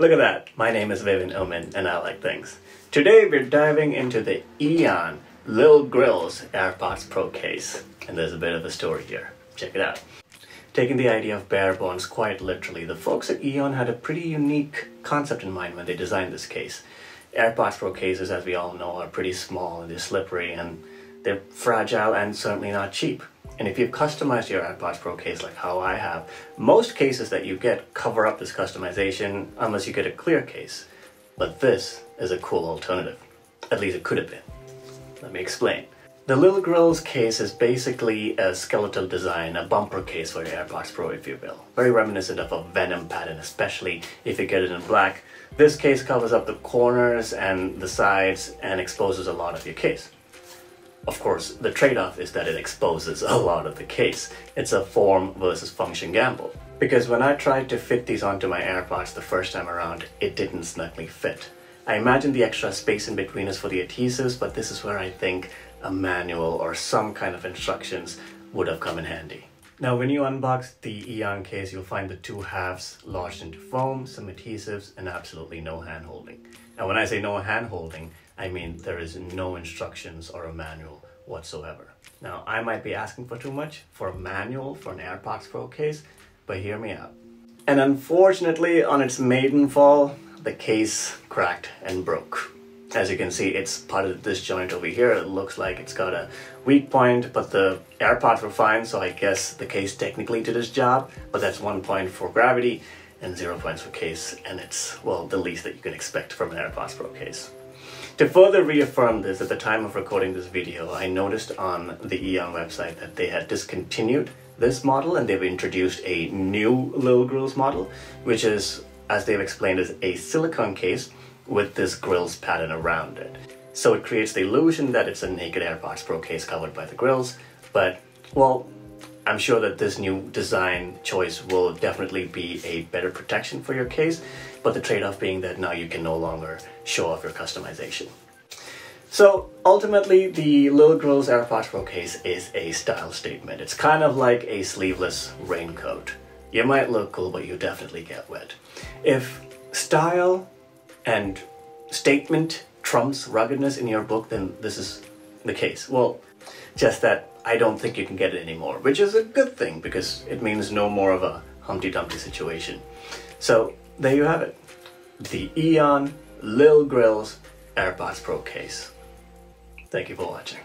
Look at that. My name is Vivin Oommen and I like things. Today we're diving into the Eon Lil Grillz AirPods Pro case. And there's a bit of a story here. Check it out. Taking the idea of bare bones quite literally, the folks at Eon had a pretty unique concept in mind when they designed this case. AirPods Pro cases, as we all know, are pretty small and they're slippery and they're fragile and certainly not cheap. And if you've customized your AirPods Pro case like how I have, most cases that you get cover up this customization unless you get a clear case. But this is a cool alternative. At least it could have been. Let me explain. The Lil Grillz case is basically a skeletal design, a bumper case for the AirPods Pro if you will. Very reminiscent of a Venom pattern, especially if you get it in black. This case covers up the corners and the sides and exposes a lot of your case. Of course, the trade-off is that it exposes a lot of the case. It's a form versus function gamble. Because when I tried to fit these onto my AirPods the first time around, it didn't snugly fit. I imagine the extra space in between is for the adhesives, but this is where I think a manual or some kind of instructions would have come in handy. Now when you unbox the Eon case, you'll find the two halves lodged into foam, some adhesives, and absolutely no hand holding. Now when I say no hand holding, I mean there is no instructions or a manual whatsoever. Now I might be asking for too much for a manual for an AirPods Pro case, but hear me out. And unfortunately on its maiden fall, the case cracked and broke. As you can see, it's part of this joint over here. It looks like it's got a weak point, but the AirPods were fine, so I guess the case technically did its job, but that's one point for gravity and zero points for case, and it's, well, the least that you can expect from an AirPods Pro case. To further reaffirm this, at the time of recording this video, I noticed on the Eon website that they had discontinued this model and they've introduced a new Lil Grillz model, which is, as they've explained, is a silicone case with this grills pattern around it. So it creates the illusion that it's a naked AirPods Pro case covered by the grills, but, well, I'm sure that this new design choice will definitely be a better protection for your case, but the trade-off being that now you can no longer show off your customization. So ultimately, the Lil Grillz AirPods Pro case is a style statement. It's kind of like a sleeveless raincoat. You might look cool, but you definitely get wet. If style and statement trumps ruggedness in your book, then this is the case. Well, just that I don't think you can get it anymore, which is a good thing because it means no more of a Humpty Dumpty situation. So there you have it. The Eon Lil Grillz AirPods Pro case. Thank you for watching.